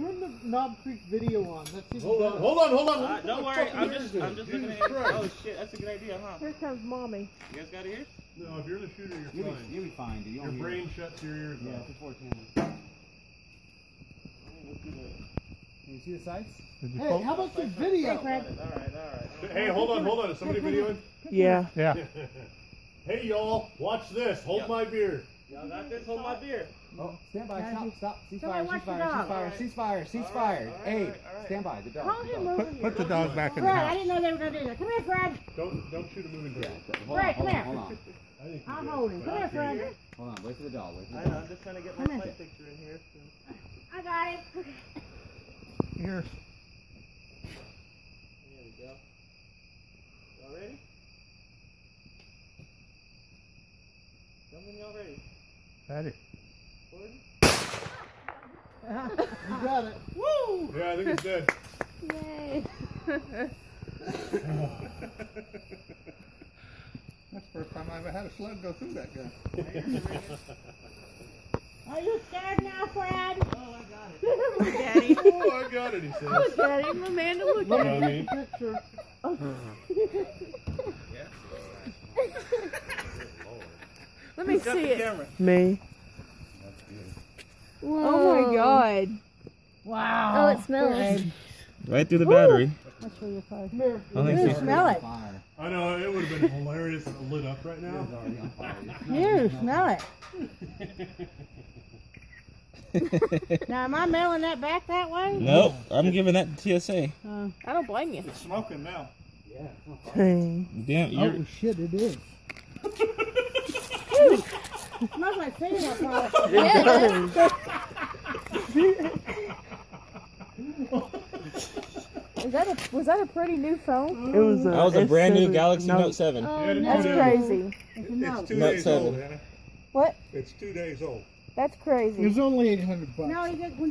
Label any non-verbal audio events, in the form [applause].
turn the Knob Creek video on. That's even Hold on, better. hold on, hold on. Uh, don't worry, I'm just. I'm just looking at it. Christ. Oh shit, that's a good idea, huh? Here comes mommy. You guys got it here? No, if you're the shooter, you're You'll be, fine. you'll be fine, dude. You Your brain it. shuts your ears Yeah, off. it's a 410. Can you see the sights? Hey, how about the video? Alright, alright, alright. Hey, hold on, hold on. Is somebody videoing? Yeah. Yeah. [laughs] hey, y'all, watch this. Hold Yeah. my beer. Y'all got this? Hold my beer. Oh, stand by. Guys, Stop, stop. Cease Somebody fire, watch cease the fire, dog. cease fire, Alright. cease fire, cease fire. Hey, alright, alright. stand by. The dog. Call the him dog. over Put, here. put the dog back in the Fred, I house. didn't know they were gonna do that. Come here, Fred. Don't don't shoot a moving Yeah, hold Fred, on, hold come on, here. hold on. I think I'll you. Come here, Fred. Hold on, wait for the dog. Wait for the dog. I'm just trying to get my flight picture in here. I got it. Here. There we go. Y'all ready? Tell y'all ready. Ready. Forward. You got it. Yeah, I think it's dead. Yay. That's the first time I ever had a slug go through that gun. Are you scared now, Fred? Oh, I got it. Look at him. oh, I got it, he says. Oh, look at him, Amanda. Look at me him. Dummy. take a picture. [laughs] Let me see it. camera? Me. Oh my god. Wow. Oh, it smells. Fred, Right through the battery. Let's show you fire. Come. I think Here, smell it. I know, it would have been hilarious if it lit up right now. It's already on fire. Here, smell it. [laughs] now, am I mailing that back that way? Nope, I'm giving that to TSA. Uh, I don't blame you. It's smoking now. Yeah, it's on fire. Dang. Damn, you're. Oh shit, it is. [laughs] It smells like fingernail [laughs] polish. Yeah. [laughs] Is that a, was that a pretty new phone? It was That was a brand new Galaxy Note 7. Oh, Yeah, that's no. crazy. It's two Note days 7. old, Hannah. What? It's two days old. That's crazy. It crazy. was only 800 bucks. No, he did, when